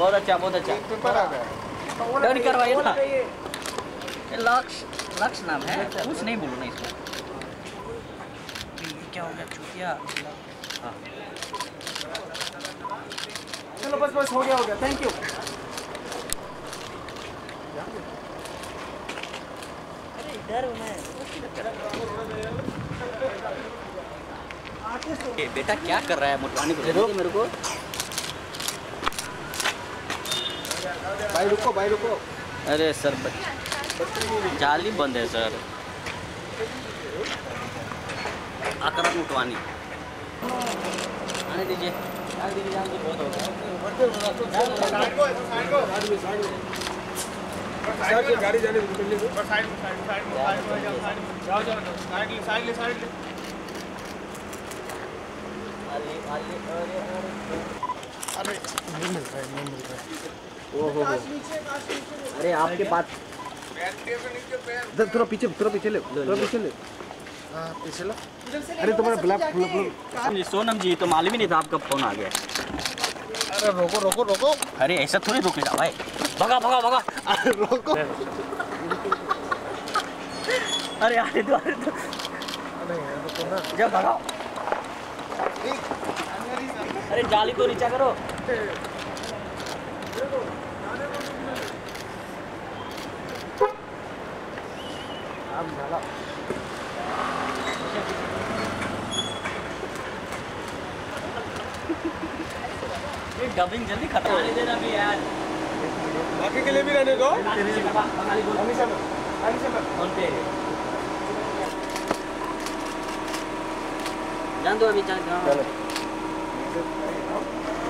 अच्छा बहुत अच्छा। पेपर आ गया। डन करवाइए ना ये लक्ष्य लक्ष्य नाम है। कुछ नहीं बोलना इसमें ये क्या हो गया? चूतिया। हाँ। चलो बस बस हो गया हो गया। थैंक यू अरे ये बेटा क्या कर रहा है? मोटवानी को दे दो मेरे को भाई रुको भाई रुको। अरे सर जाली बंद है सर। आकर मोटवानी। आने दीजिए। गाड़ी जाने निकलने दो आले, आले, अरे, नहीं मिल रहा है नहीं मिल रहा है ओ हो हो अरे आपके पास थोड़ा पीछे थोड़ा पीछे ले थोड़ा पीछे ले हाँ पीछे लो अरे तुम्हारा black full full Sonam ji तो मालूम ही नहीं था आपका फ़ोन आ गया अरे रोको रोको रोको अरे ऐसा थोड़ी रोकेगा भाई भगा भगा भगा अरे रोको अरे आने दो आने दो अरे यार रुको ना जब भगाओ अरे जाली तो नीचा करो। डाला। ये डबिंग जल्दी खत्म होने देना भी यार। बाकी के लिए भी रहने दो। जान दो अभी चल चलो थैंक यू विनोद अरे यार कौन है ए, जाने दे अभी What to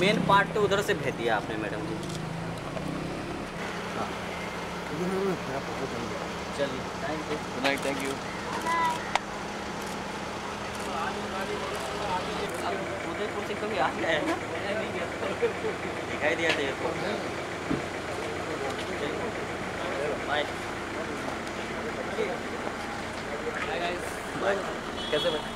मेन पार्ट तो उधर से भेज दिया आपने मैडम जी। चलिए thank you good night thank you Udaipur से कभी आ गया है दिखाई दिया तो बाय कैसे भाई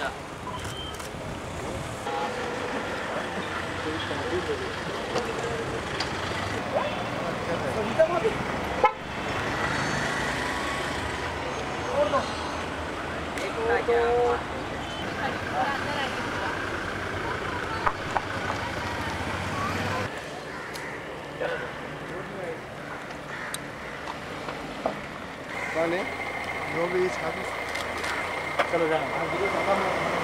हाई कोर्ट बहुत अच्छा कौन है जो भी छात्र चलो जाना